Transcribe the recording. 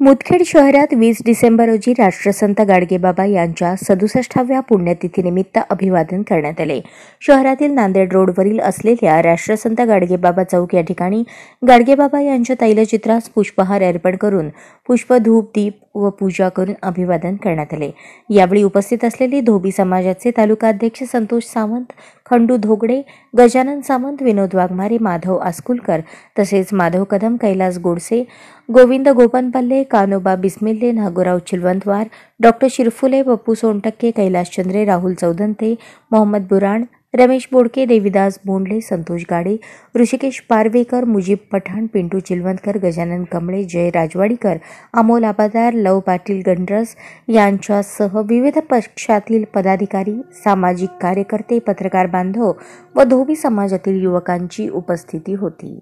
मुदखेड शहरात वीस डिसेंबर रोजी राष्ट्रसंत गाडगेबाबा यांच्या सदुसष्टाव्या पुण्यतिथीनिमित्त अभिवादन करण्यात आले. शहरातील नांदेड रोडवरील असलेल्या राष्ट्रसंत गाडगेबाबा चौक या ठिकाणी गाडगेबाबा यांच्या तैलचित्रास पुष्पहार अर्पण करून पुष्पधूप दीप व पूजा करून अभिवादन करण्यात आले. यावेळी उपस्थित असलेले धोबी समाजाचे तालुकाध्यक्ष संतोष सावंत खंडू धोगडे गजानन सावंत विनोद वाघमारे माधव आस्कुलकर तसेच माधव कदम कैलास गोडसे गोविंद गोपनपल्ले कानोबा बिस्मिल्ले नागोराव चिलवंतवार डॉक्टर शिरफुले पप्पू सोनटक्के कैलास चंद्रे राहुल चौदंते मोहम्मद बुराण रमेश बोडके देविदास बोंडले संतोष गाडे ऋषिकेश पारवेकर मुजीब पठाण पिंटू चिलवंतकर गजानन कमळे जय राजवाडीकर अमोल आबादार लव पाटील गंडरस यांच्यासह विविध पक्षातील पदाधिकारी सामाजिक कार्यकर्ते पत्रकार बांधव व धोबी समाजातील युवकांची उपस्थिती होती.